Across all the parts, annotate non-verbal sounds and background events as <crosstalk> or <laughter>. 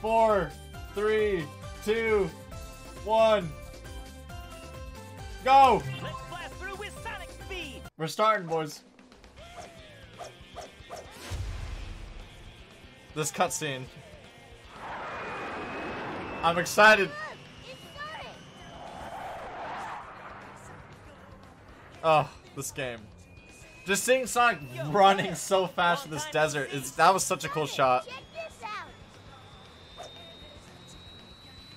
four, three, two, one. Go! Let's blast through with sonic speed. We're starting, boys. This cutscene. I'm excited. Oh, this game. Just seeing Sonic running so fast in this desert is that was such a cool shot.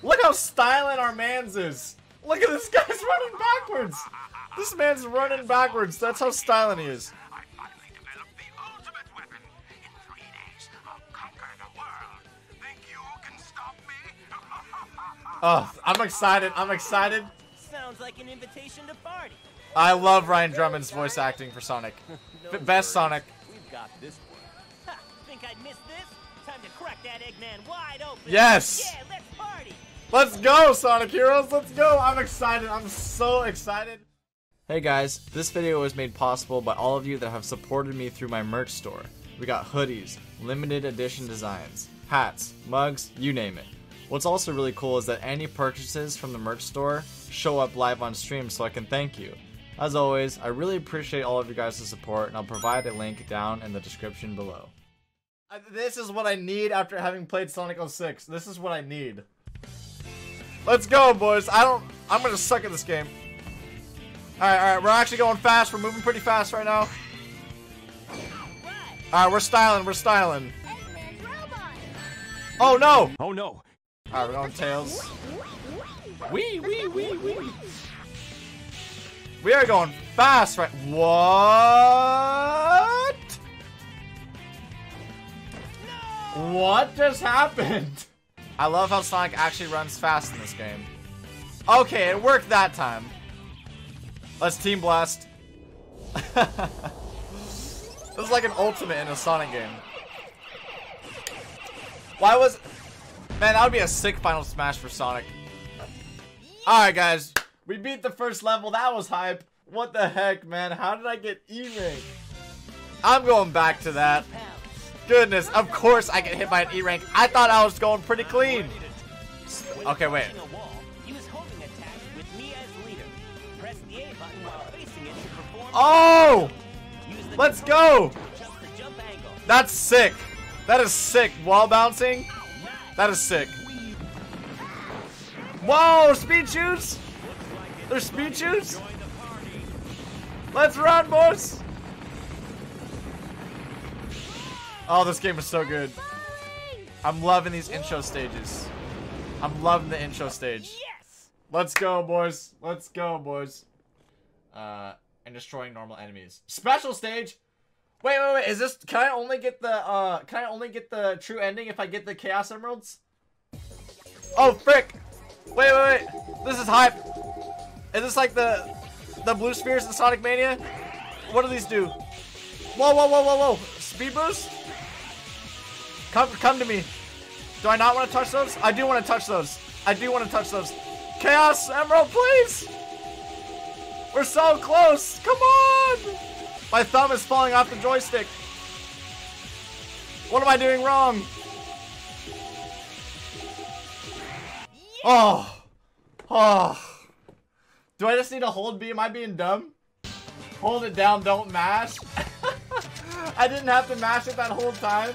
Look how styling our man's is. Look at this guy's <laughs> running backwards. This man's running backwards. That's how styling he is. I finally developed the ultimate weapon. In three days, I'll conquer the world. Think you can stop me? Oh, I'm excited. I'm excited. Sounds like an invitation to party. I love Ryan Drummond's voice acting for Sonic. <laughs> No Best worries. Sonic. We've got this one. Ha! Think I'd miss this? Time to crack that Eggman wide open. Yes! Yeah, let's party. Let's go, Sonic Heroes. Let's go. I'm excited. I'm so excited. Hey guys, this video was made possible by all of you that have supported me through my merch store. We got hoodies, limited edition designs, hats, mugs, you name it. What's also really cool is that any purchases from the merch store show up live on stream so I can thank you. As always, I really appreciate all of you guys' support and I'll provide a link down in the description below. This is what I need after having played Sonic 06. This is what I need. Let's go, boys. I don't. I'm gonna suck at this game. All right, all right. We're actually going fast. We're moving pretty fast right now. All right, we're styling. We're styling. Oh no! Oh no. All right, we're going tails. Wee wee wee wee. We are going fast, right? What? What just happened? I love how Sonic actually runs fast in this game. Okay, it worked that time. Let's team blast. <laughs> this is like an ultimate in a Sonic game. Why was... Man, that would be a sick Final Smash for Sonic. Alright, guys. We beat the first level. That was hype. What the heck, man? How did I get E-rank? I'm going back to that. Goodness, of course I get hit by an E-rank. I thought I was going pretty clean. Okay, wait. Oh! Let's go! That's sick. That is sick. Wall bouncing. That is sick. Whoa, speed shoots. There's speed shoots. Let's run, boys. Oh, this game is so good. I'm loving these intro stages. I'm loving the intro stage. Yes! Let's go, boys. Let's go, boys. Uh, and destroying normal enemies. Special stage. Wait, wait, wait. Is this? Can I only get the? Uh, can I only get the true ending if I get the Chaos Emeralds? Oh, frick! Wait, wait, wait. This is hype. Is this like the, the blue spheres in Sonic Mania? What do these do? Whoa, whoa, whoa, whoa, whoa! Speed boost? Come, come to me. Do I not want to touch those? I do want to touch those. I do want to touch those. Chaos Emerald, please! We're so close! Come on! My thumb is falling off the joystick. What am I doing wrong? Oh! Oh! Do I just need to hold B? Am I being dumb? Hold it down, don't mash. <laughs> I didn't have to mash it that whole time.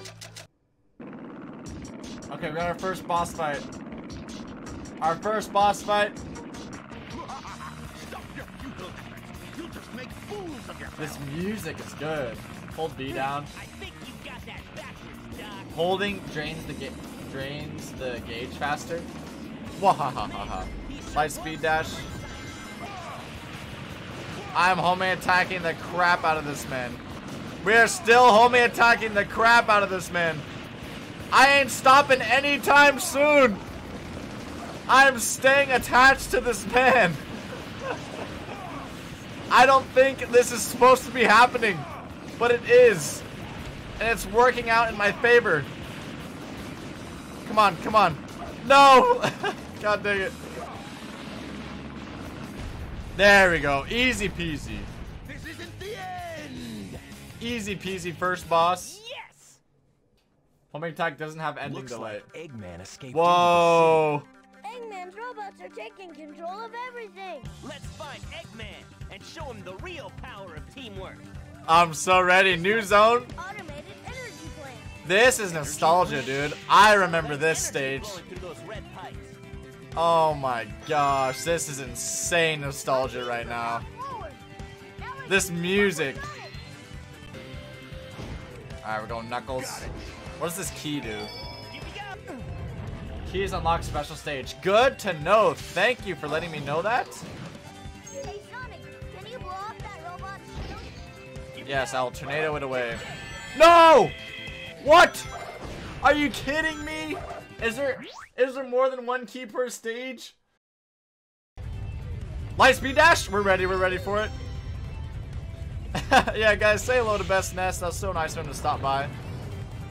Okay, we got our first boss fight. Our first boss fight. This music is good. Hold B down. Holding drains the ga drains the gauge faster. Wahahaha. Light speed dash. I'm homing attacking the crap out of this man. We are still homing attacking the crap out of this man. I ain't stopping anytime soon. I'm staying attached to this man. I don't think this is supposed to be happening, but it is. And it's working out in my favor. Come on, come on. No! <laughs> God dang it. There we go. Easy peasy. This isn't the end. Easy peasy first boss. Yes! Homing attack doesn't have ending Looks delay. like Eggman escaped. Whoa! Eggman's robots are taking control of everything. Let's find Eggman and show him the real power of teamwork. I'm so ready. New zone. Automated energy plant. This is nostalgia, dude. I remember this stage. flowing through those red pipes. Oh my gosh, this is insane nostalgia right now. Forward. Now let's This music. Alright, we're going Knuckles. What does this key do? Here we go. Keys unlock special stage. Good to know. Thank you for letting me know that. Hey Sonic, can you blow up that robot's shield? Here we Yes, go. I'll tornado it away. No! What? Are you kidding me? Is there is there more than one key per stage? Light speed dash? We're ready, we're ready for it. <laughs> yeah, guys, say hello to Best Nest. That's so nice of him to stop by.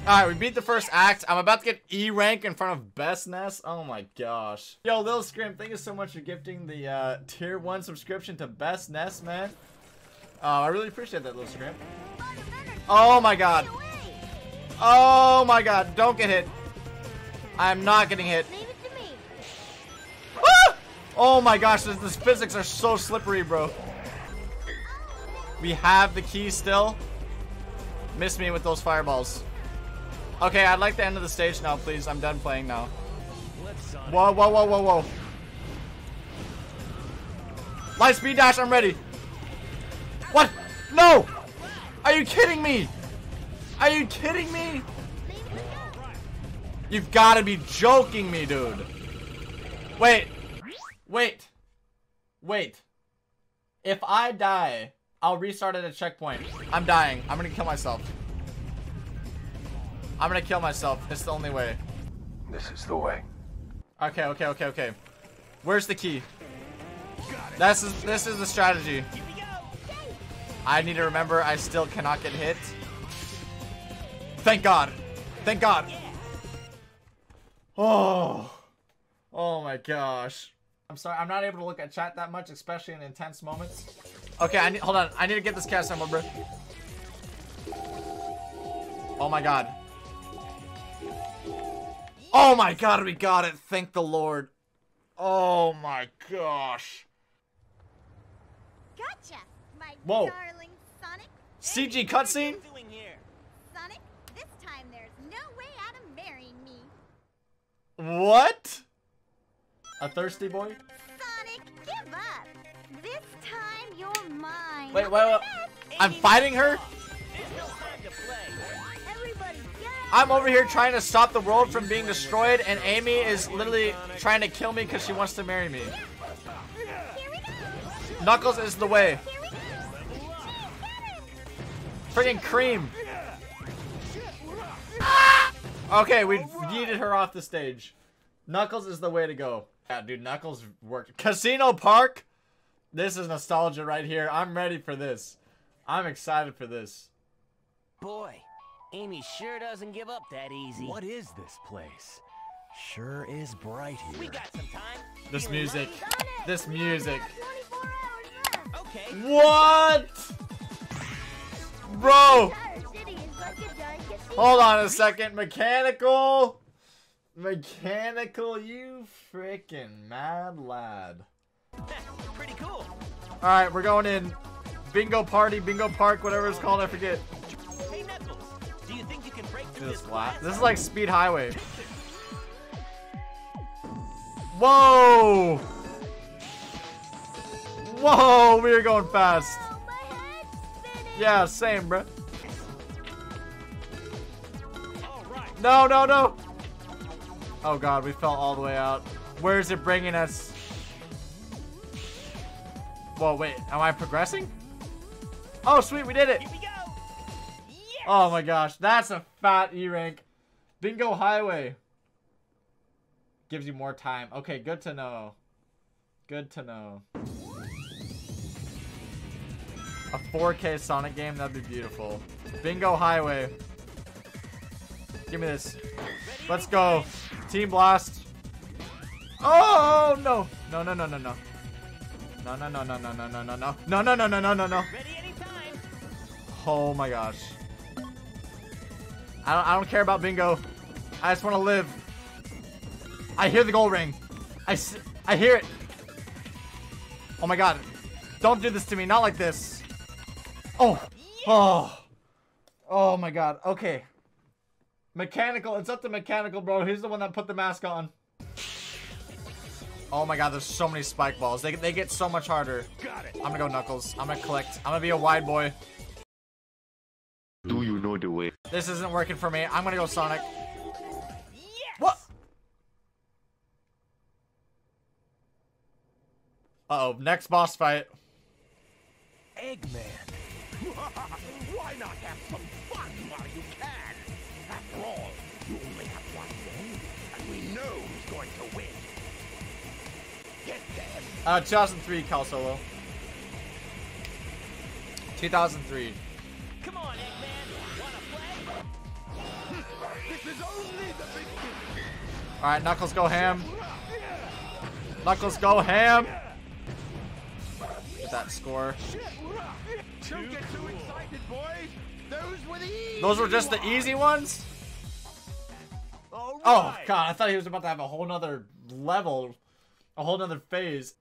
Alright, we beat the first act. I'm about to get E rank in front of Best Nest. Oh my gosh. Yo, Lil Scrim, thank you so much for gifting the uh, tier 1 subscription to Best Nest, man. Uh, I really appreciate that, Lil Scrim. Lot of energy. Oh my god. Oh my god. Don't get hit. I'm not getting hit. Leave it to me. Ah! Oh my gosh, this, this physics are so slippery, bro. We have the key still. Miss me with those fireballs. Okay, I'd like the end of the stage now, please. I'm done playing now. Whoa, whoa, whoa, whoa, whoa. Light speed dash, I'm ready. What? No! Are you kidding me? Are you kidding me? Leave it to me. You've got to be joking me, dude. Wait. Wait. Wait. If I die, I'll restart at a checkpoint. I'm dying. I'm gonna kill myself. I'm gonna kill myself. It's the only way. This is the way. Okay, okay, okay, okay. Where's the key? This is this is the strategy. Here we go. I need to remember I still cannot get hit. Thank God. Thank God. Oh. Oh my gosh. I'm sorry. I'm not able to look at chat that much, especially in intense moments. Okay, I need hold on. I need to get this cast number, bro. Oh my god. Oh my god, we got it. Thank the Lord. Oh my gosh. Gotcha, my Whoa. darling Sonic. CG What cutscene? you doing here? Sonic, this time there's no way out of marrying me. What? A thirsty boy? Sonic, give up. This time you're mine. Wait, wait, wait. I'm fighting her? I'm over here trying to stop the world from being destroyed, and Amy is literally trying to kill me because she wants to marry me. Knuckles is the way. Friggin' cream. Okay, we yeeted her off the stage. Knuckles is the way to go. Yeah, dude, Knuckles worked. Casino Park? This is nostalgia right here. I'm ready for this. I'm excited for this. Boy, Amy sure doesn't give up that easy. What is this place? Sure is bright here. We here. got some time. This Here music. This we music. only got 24 hours left. Okay. What? Bro! Entire city is like a giant casino. Hold on a second. Mechanical. Mechanical, you freaking mad lad. Pretty cool. Alright, we're going in. Bingo party, bingo park, whatever it's called, I forget. This is, this is like Speed Highway. Whoa! Whoa, we are going fast. Yeah, same, bro. No, no, no. Oh god, we fell all the way out. Where is it bringing us? Whoa, wait, am I progressing? Oh, sweet, we did it. Oh my gosh, that's a fat E rank. Bingo Highway. Gives you more time. Okay, good to know. Good to know. A 4K Sonic game, that'd be beautiful. Bingo Highway. Give me this. Let's go. Team Blast. Oh no. No no no no no. No no no no no no no no no. No no no no no no no. Oh my gosh. I don't I don't care about bingo. I just want to live. I hear the gold ring. I, I hear it. Oh my god. Don't do this to me. Not like this. Oh. Oh. Oh my god. Okay. Mechanical. It's up to Mechanical, bro. He's the one that put the mask on. Oh my god, there's so many spike balls. They, they get so much harder. Got it. I'm gonna go Knuckles. I'm gonna collect. I'm gonna be a wide boy. Do you know the way? This isn't working for me. I'm gonna go Sonic. Yes! What? Uh oh, next boss fight. Eggman. <laughs> Why not have some fun while you can? After all, you only have one day, and we know who's going to win. Get them! Uh, 2003 Cal Solo. 2003. Come on, Eggman. Alright, Knuckles go ham. Knuckles go ham. Get that score. Don't get too excited, boys. Those were the Those were just the easy ones? All Oh. God, I thought he was about to have a whole nother level. A whole nother phase.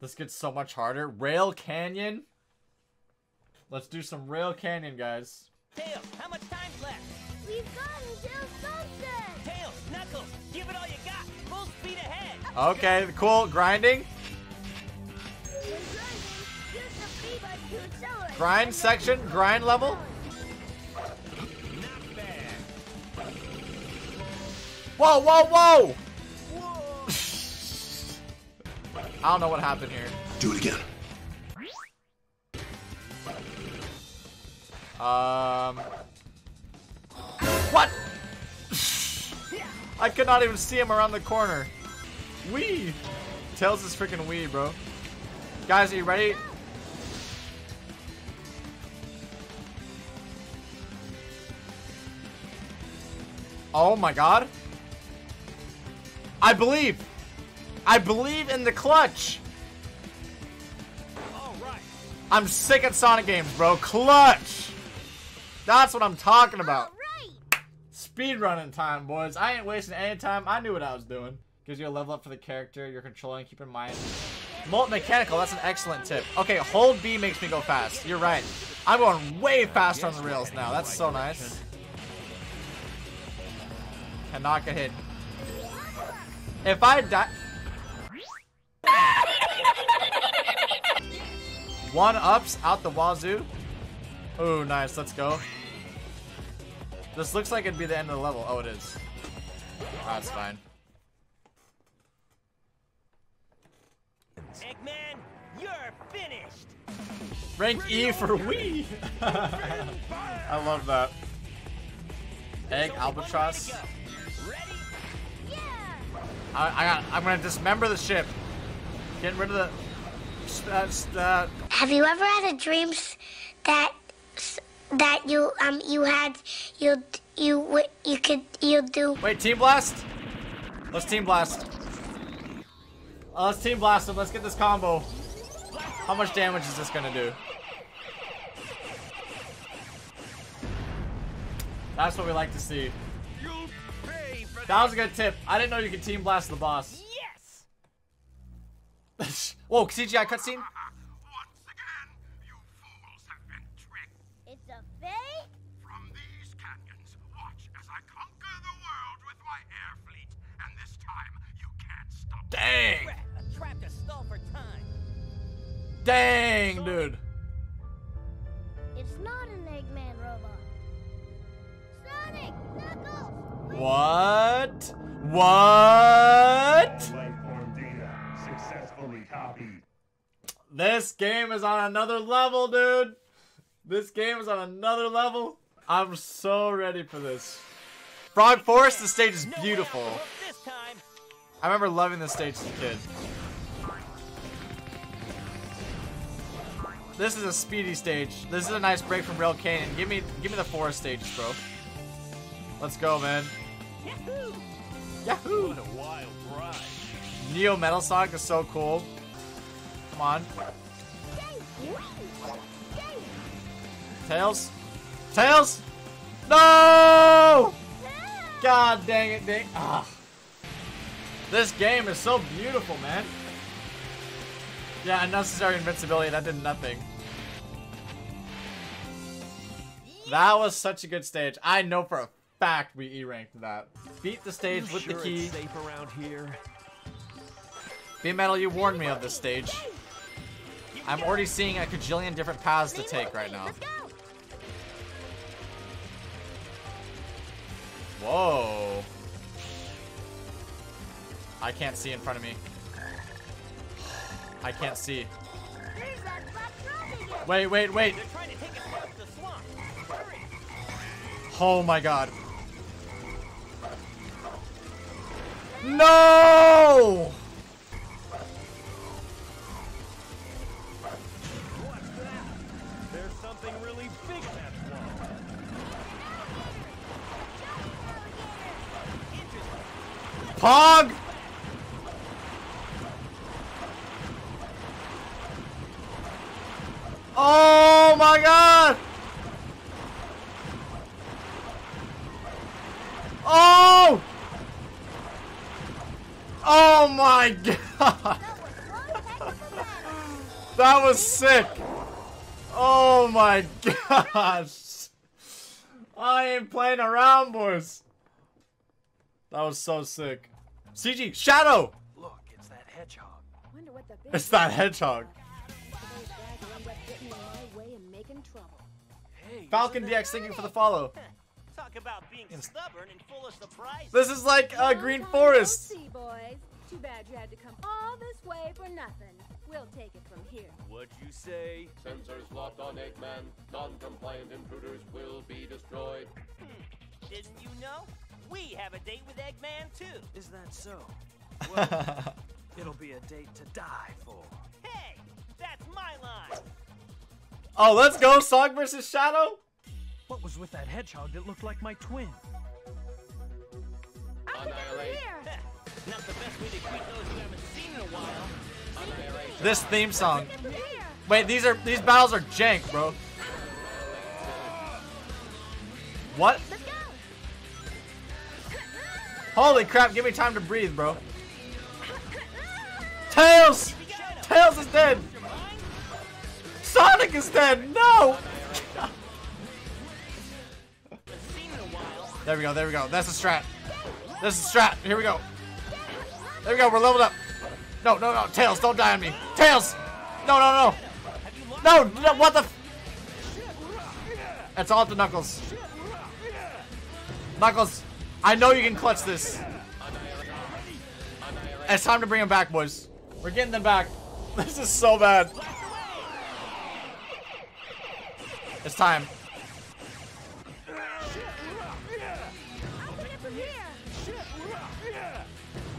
This gets so much harder. Rail Canyon? Let's do some Rail Canyon, guys. Tails, how much time's left? We've got until sunset. Tails, Knuckles, give it all you got. Full speed ahead. Okay, cool. Grinding. When grinding, use the B button to accelerate. Grind section. Grind level. Not bad. Whoa, whoa, whoa! <laughs> I don't know what happened here. Do it again. Um. What? I could not even see him around the corner. Wee! Tails is freaking wee, bro. Guys, are you ready? Oh my god. I believe. I believe in the clutch. Right. I'm sick at Sonic games, bro. Clutch. That's what I'm talking about. Speed running time, boys. I ain't wasting any time. I knew what I was doing. Gives you a level up for the character you're controlling. Keep in mind. Molt mechanical. That's an excellent tip. Okay, hold B makes me go fast. You're right. I'm going way faster on the rails now. That's so nice. Cannot get hit. If I die. <laughs> One ups out the wazoo. Oh, nice. Let's go. This looks like it'd be the end of the level. Oh, it is. That's fine. Eggman, you're finished. Rank E for Wii. <laughs> I love that. Egg There's only one way to albatross. Ready? Yeah. I, I got. I'm gonna dismember the ship. Getting rid of the. Uh, uh, Have you ever had a dream that s- that you um you had you you w- you could you do wait, team blast. Let's team blast. Uh, let's team blast him. Let's get this combo. How much damage is this gonna do? That's what we like to see. You'll pay for That was a good tip. I didn't know you could team blast the boss. Yes. <laughs> Whoa, CGI cutscene. Once again, you fools have been tricked. It's a fake. From these canyons, watch as I conquer the world with my air fleet. And this time, you can't stop me. Dang. A trap to stall for time. Dang, dude. It's not an Eggman robot. Sonic, Knuckles. What? What? Lifeform data successfully copied. This game is on another level, dude. This game is on another level. I'm so ready for this. Frog Forest, the stage is beautiful. I remember loving this stage as a kid. This is a speedy stage. This is a nice break from Rail Canyon. Give me, give me the forest stages, bro. Let's go, man. Yahoo! Yahoo! What a wild ride. Neo Metal Sonic is so cool. Come on. Tails? Tails? No! God dang it, dang. Ah. This game is so beautiful, man. Yeah, unnecessary invincibility, that did nothing. That was such a good stage. I know for a fact we E-ranked that. Beat the stage You with sure the key. It's safe around here. Be Metal, you warned me of this stage. I'm already seeing a cajillion different paths to take right now. Whoa. I can't see in front of me. I can't see. There's that black cross again. Wait, wait, wait. They're trying to take us past the swamp. Hurry. Oh my god. No! There's something really big that swamp. Pog! Oh my god! Oh! Oh my <laughs> god! That was sick! Oh my gosh! I ain't playing around, boys. That was so sick. CG, Shadow! Look, it's that hedgehog. Wonder what the It's that hedgehog. Falcon DX, thank you for the follow. Talk about being stubborn and full of surprises. This is like uh, Green Long time no Forest. See, boys. Too bad you had to come all this way for nothing. We'll take it from here. What'd you say? Sensors locked on Eggman. Non-compliant intruders will be destroyed. Didn't you know? We have a date with Eggman too. Is that so? <laughs> Well, it'll be a date to die for. Hey, that's my line. Oh, let's go, Song versus Shadow. What was with that hedgehog that looked like my twin? Annihilate. <laughs> Not the best way to greet those you haven't seen in a while. This theme song. Wait, these are these battles are jank, bro. What? Holy crap! Give me time to breathe, bro. Tails! Tails is dead. Sonic is dead. No. There we go. There we go. That's a strat. That's a strat. Here we go. There we go. We're leveled up. No, no, no. Tails, don't die on me. Tails. No, no, no. No, no what the? That's all to Knuckles. Knuckles, I know you can clutch this. It's time to bring him back, boys. We're getting them back. <laughs> This is so bad. It's time. I'll take it from here.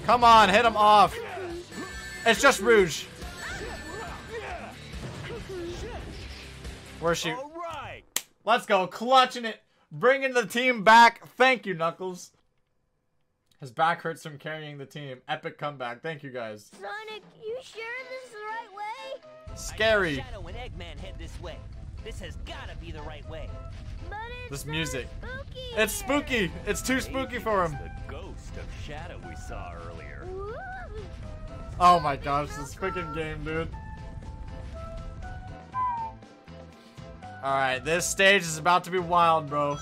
Come on, hit him off. It's just Rouge. Where's she? All right. Let's go, clutching it, bringing the team back. Thank you, Knuckles. His back hurts from carrying the team. Epic comeback. Thank you guys. Sonic, you sure this is the right way? Scary. Shadow and Eggman head this has gotta be the right way. But it's This music. Spooky. It's spooky. It's too spooky for him. The ghost of Shadow we saw earlier. Ooh. Oh my gosh, this freaking game, dude. Alright, this stage is about to be wild, bro.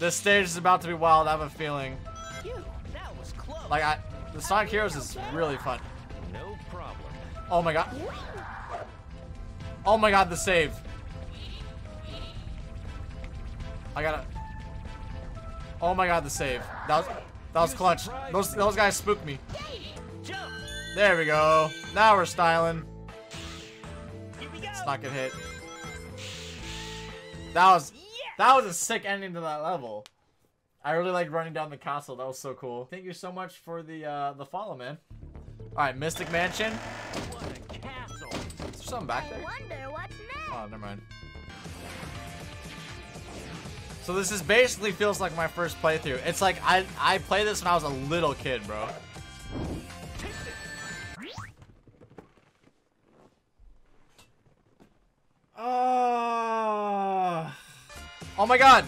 This stage is about to be wild, I have a feeling. Phew, that was close. Like, I, the Sonic Heroes is really fun. No problem. Oh my god. Oh my god, the save. I gotta. Oh my god, the save. That was that was clutch. Those those guys spooked me. There we go. Now we're styling. Here we go. Let's not get hit. That was that was a sick ending to that level. I really liked running down the castle. That was so cool. Thank you so much for the uh, the follow, man. All right, Mystic Mansion. What a castle. Is there something back I there? wonder what's next. Oh, never mind. So this is basically feels like my first playthrough. It's like I I played this when I was a little kid, bro. Oh. Oh my god.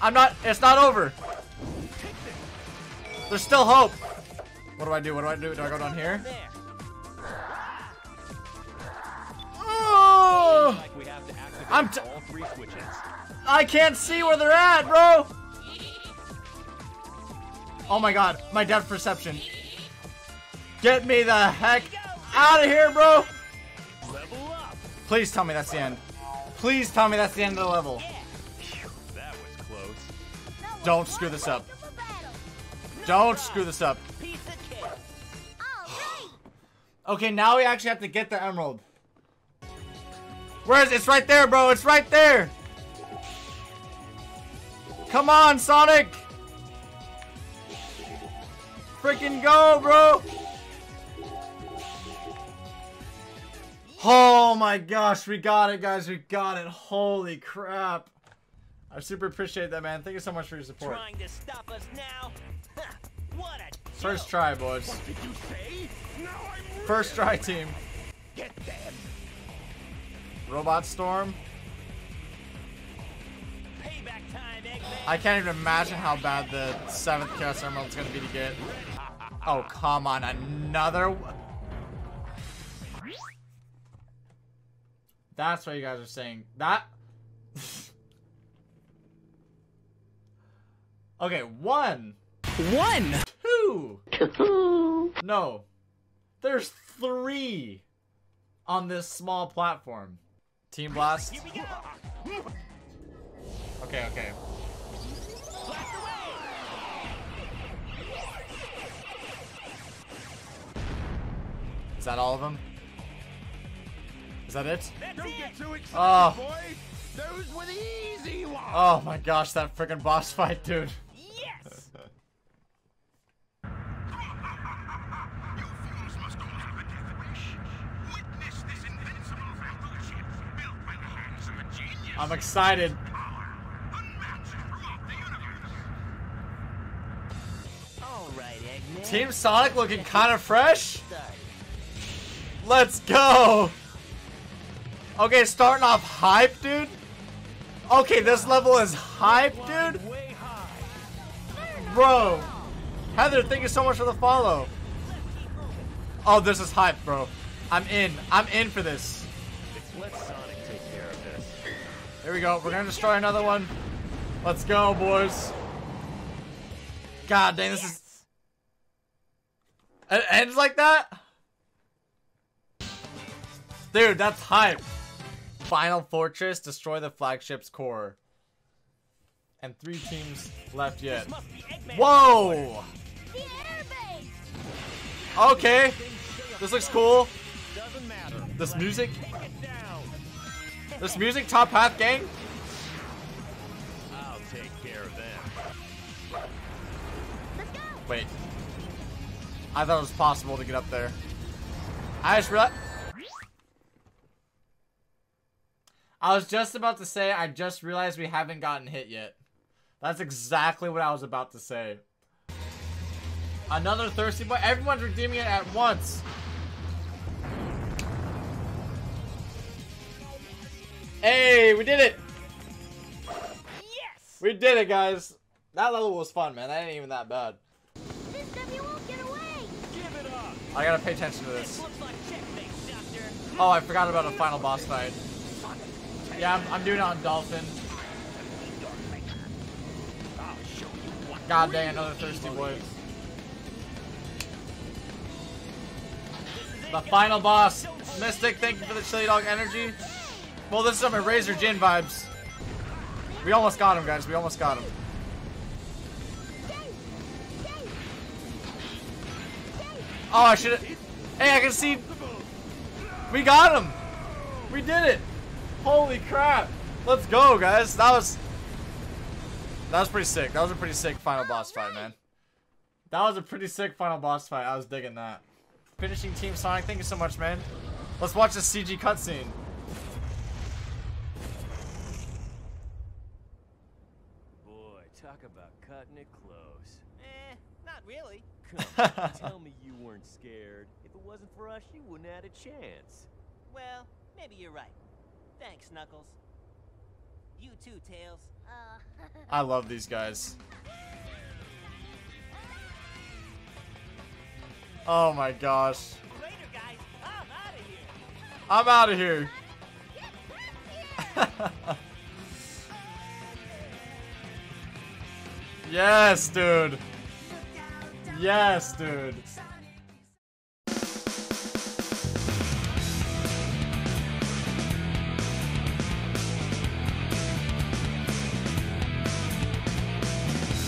I'm not it's not over. There's still hope. What do I do? What do I do? Do I go down here? Oh! Like we have to activate I'm t- all three switches. I can't see where they're at, bro. Oh my god, my depth perception. Get me the heck out of here, bro. Please tell me that's the end. Please tell me that's the end of the level. That was close. Don't screw this up. Don't screw this up. Okay, now we actually have to get the emerald. Where is it? It's right there, bro. It's right there. Come on, Sonic. Freaking go, bro. Oh my gosh, we got it, guys. We got it. Holy crap. I super appreciate that, man. Thank you so much for your support. Trying to stop us now? Ha, what a First try, boys. What did you say? Now I'm First try, team. Get them. Robot Storm. I can't even imagine how bad the seventh Chaos Emerald is gonna be to get. Oh, come on, another. one? That's what you guys are saying. That. <laughs> okay, one. One. Two. <laughs> No. There's three on this small platform. Team Blast. Here we go. Okay, okay. Is that all of them? Is that it? That's Don't it. get too excited, Oh. boy. Those were the easy ones. Oh my gosh, that freaking boss fight, dude. Yes. You fools must all have a death wish. Witness this invincible vampire ship built by the hands of a genius. I'm excited. Power unmatched throughout the universe. All right, Eggman. Team Sonic looking kind of fresh. Let's go. Okay, starting off hype, dude. Okay, this level is hype, dude. Bro. Heather, thank you so much for the follow. Oh, this is hype, bro. I'm in. I'm in for this. Let Sonic take care of this. Here we go. We're gonna destroy another one. Let's go, boys. God dang, this is. It ends like that? Dude, that's hype. Final Fortress, destroy the flagship's core. And three teams left yet. Must be Eggman. Whoa! Okay. This looks cool. This music. Take it down. This music, top half gang. I'll take care of them. Wait. I thought it was possible to get up there. I just realized. I was just about to say, I just realized we haven't gotten hit yet. That's exactly what I was about to say. Another thirsty boy. Everyone's redeeming it at once. Hey, we did it! Yes. We did it, guys. That level was fun, man. That ain't even that bad. This W won't get away! Give it up. I gotta pay attention to this. Looks like checkmate, Doctor. Oh, I forgot about a final boss fight. Yeah, I'm, I'm doing it on Dolphin. God dang, another thirsty boy. The final boss. Mystic, thank you for the chili dog energy. Well, this is some Razor Gin vibes. We almost got him, guys. We almost got him. Oh, I should. Hey, I can see. We got him. We did it. Holy crap. Let's go, guys. That was. That was pretty sick. That was a pretty sick final boss fight, man. That was a pretty sick final boss fight. I was digging that. Finishing Team Sonic, thank you so much, man. Let's watch the CG cutscene. Boy, talk about cutting it close. Eh, not really. Come <laughs> on, tell me you weren't scared. If it wasn't for us, you wouldn't have had a chance. Well, maybe you're right. Thanks, Knuckles. You too, Tails. I love these guys. Oh my gosh. Later. I'm out of here. I'm out of here. <laughs> yes, dude. Yes, dude.